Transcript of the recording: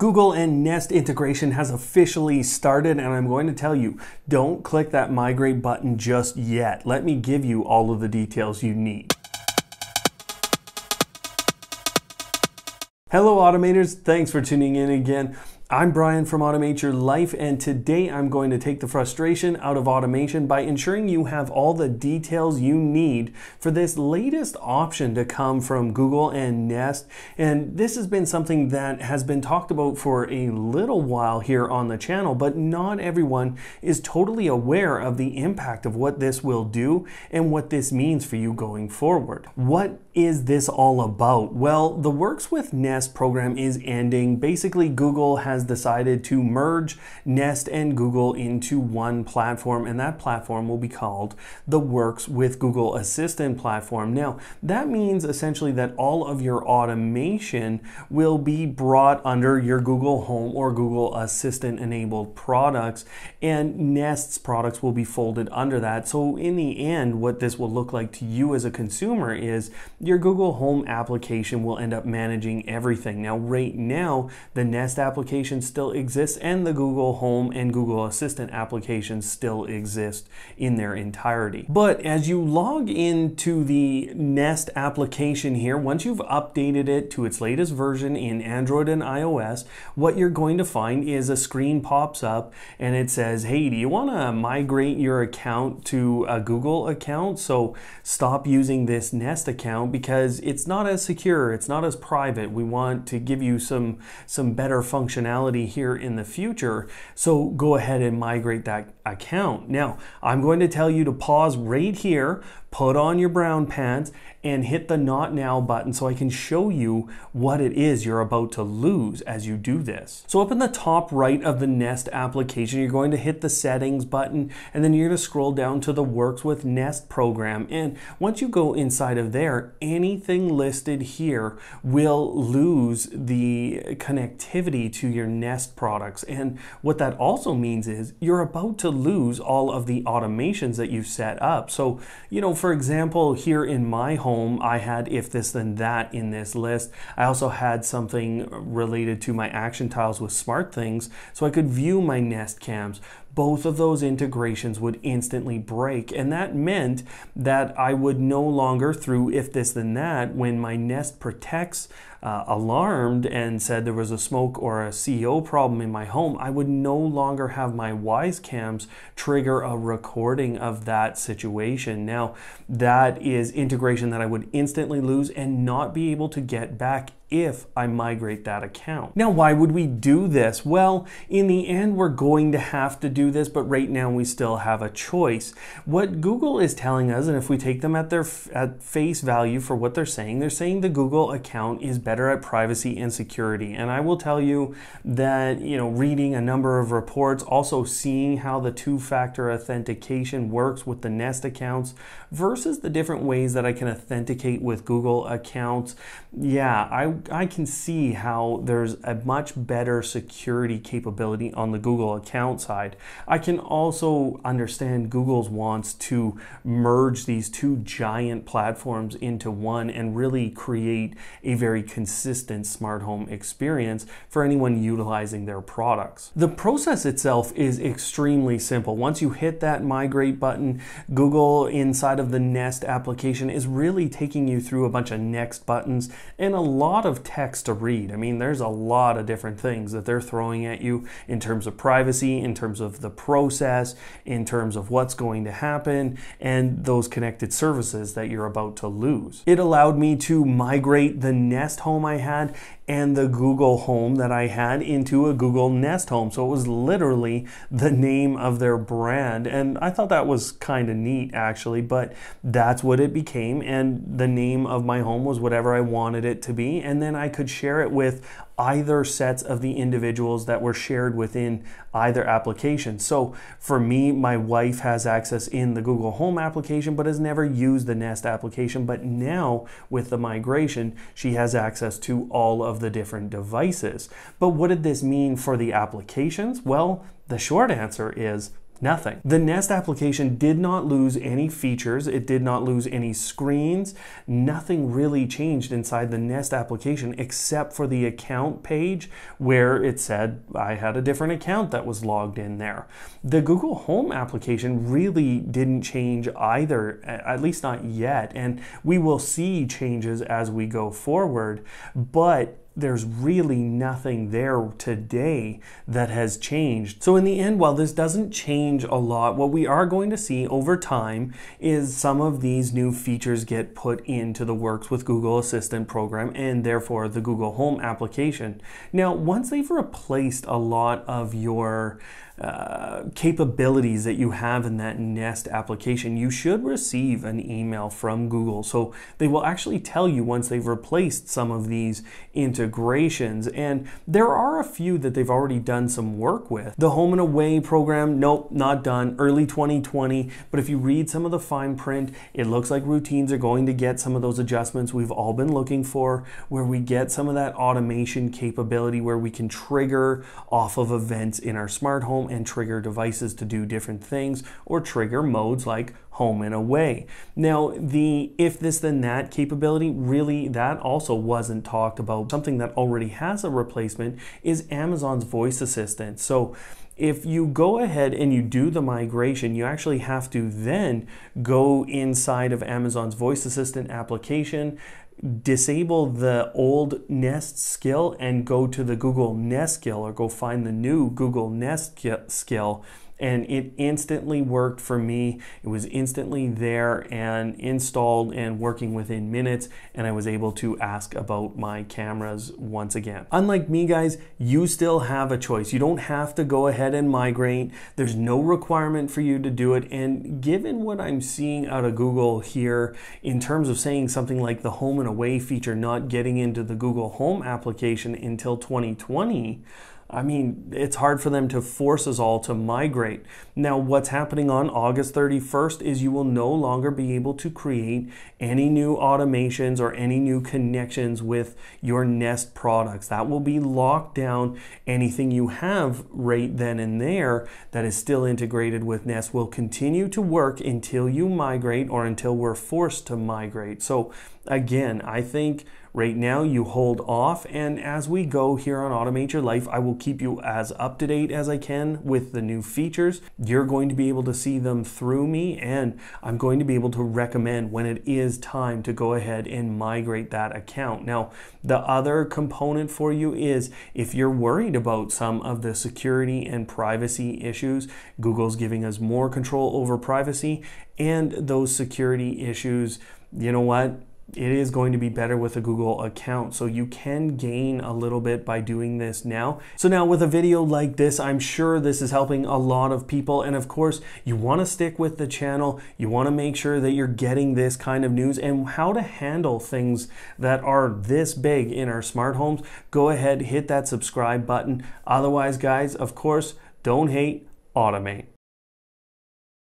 Google and Nest integration has officially started, and I'm going to tell you don't click that migrate button just yet. Let me give you all of the details you need. Hello, automators. Thanks for tuning in again. I'm Brian from Automate Your Life, and today I'm going to take the frustration out of automation by ensuring you have all the details you need for this latest option to come from Google and Nest. And this has been something that has been talked about for a little while here on the channel, but not everyone is totally aware of the impact of what this will do and what this means for you going forward. What is this all about? Well, the Works with Nest program is ending. Basically, Google has has decided to merge Nest and Google into one platform, and that platform will be called the Works with Google Assistant platform. Now, that means essentially that all of your automation will be brought under your Google Home or Google Assistant enabled products, and Nest's products will be folded under that. So, in the end, what this will look like to you as a consumer is your Google Home application will end up managing everything. Now, right now, the Nest application application still exists and the Google Home and Google Assistant applications still exist in their entirety. But as you log into the Nest application here, once you've updated it to its latest version in Android and iOS, what you're going to find is a screen pops up and it says, hey, do you want to migrate your account to a Google account? So stop using this Nest account because it's not as secure, it's not as private. We want to give you some, some better functionality functionality here in the future. So go ahead and migrate that account. Now, I'm going to tell you to pause right here, put on your brown pants, and hit the not now button so I can show you what it is you're about to lose as you do this. So up in the top right of the Nest application, you're going to hit the settings button and then you're going to scroll down to the Works with Nest program. And once you go inside of there, anything listed here will lose the connectivity to your Nest products. And what that also means is you're about to lose all of the automations that you've set up. So, you know, for example, here in my home, I had if this then that in this list. I also had something related to my action tiles with SmartThings so I could view my Nest cams both of those integrations would instantly break. And that meant that I would no longer, through if this then that, when my Nest Protects uh, alarmed and said there was a smoke or a CO problem in my home, I would no longer have my Wyze cams trigger a recording of that situation. Now, that is integration that I would instantly lose and not be able to get back if I migrate that account. Now, why would we do this? Well, in the end, we're going to have to do this, but right now we still have a choice. What Google is telling us, and if we take them at their at face value for what they're saying, they're saying the Google account is better at privacy and security. And I will tell you that, you know, reading a number of reports, also seeing how the two-factor authentication works with the Nest accounts versus the different ways that I can authenticate with Google accounts. Yeah, I I can see how there's a much better security capability on the Google account side. I can also understand Google's wants to merge these two giant platforms into one and really create a very consistent smart home experience for anyone utilizing their products. The process itself is extremely simple. Once you hit that migrate button, Google inside of the Nest application is really taking you through a bunch of next buttons and a lot of of text to read. I mean, there's a lot of different things that they're throwing at you in terms of privacy, in terms of the process, in terms of what's going to happen, and those connected services that you're about to lose. It allowed me to migrate the Nest home I had and the Google Home that I had into a Google Nest Home. So it was literally the name of their brand. And I thought that was kind of neat actually, but that's what it became. And the name of my home was whatever I wanted it to be. And then I could share it with either sets of the individuals that were shared within either application. So for me, my wife has access in the Google Home application, but has never used the Nest application. But now with the migration, she has access to all of the different devices. But what did this mean for the applications? Well, the short answer is Nothing. The Nest application did not lose any features. It did not lose any screens. Nothing really changed inside the Nest application except for the account page where it said I had a different account that was logged in there. The Google Home application really didn't change either, at least not yet. And we will see changes as we go forward. But there's really nothing there today that has changed. So, in the end, while this doesn't change a lot, what we are going to see over time is some of these new features get put into the Works with Google Assistant program and therefore the Google Home application. Now, once they've replaced a lot of your uh, capabilities that you have in that Nest application, you should receive an email from Google. So they will actually tell you once they've replaced some of these integrations. And there are a few that they've already done some work with. The Home and Away program, nope, not done, early 2020. But if you read some of the fine print, it looks like routines are going to get some of those adjustments we've all been looking for, where we get some of that automation capability where we can trigger off of events in our smart home and trigger devices to do different things or trigger modes like home and away. Now, the if this then that capability, really that also wasn't talked about. Something that already has a replacement is Amazon's voice assistant. So if you go ahead and you do the migration, you actually have to then go inside of Amazon's voice assistant application, disable the old Nest skill and go to the Google Nest skill or go find the new Google Nest skill and it instantly worked for me. It was instantly there and installed and working within minutes, and I was able to ask about my cameras once again. Unlike me, guys, you still have a choice. You don't have to go ahead and migrate. There's no requirement for you to do it. And given what I'm seeing out of Google here in terms of saying something like the home and away feature not getting into the Google Home application until 2020, I mean, it's hard for them to force us all to migrate. Now, what's happening on August 31st is you will no longer be able to create any new automations or any new connections with your Nest products. That will be locked down. Anything you have right then and there that is still integrated with Nest will continue to work until you migrate or until we're forced to migrate. So, again, I think Right now, you hold off, and as we go here on Automate Your Life, I will keep you as up to date as I can with the new features. You're going to be able to see them through me, and I'm going to be able to recommend when it is time to go ahead and migrate that account. Now, the other component for you is if you're worried about some of the security and privacy issues, Google's giving us more control over privacy and those security issues. You know what? It is going to be better with a Google account. So you can gain a little bit by doing this now. So now with a video like this, I'm sure this is helping a lot of people. And of course, you want to stick with the channel. You want to make sure that you're getting this kind of news and how to handle things that are this big in our smart homes. Go ahead, hit that subscribe button. Otherwise, guys, of course, don't hate, automate.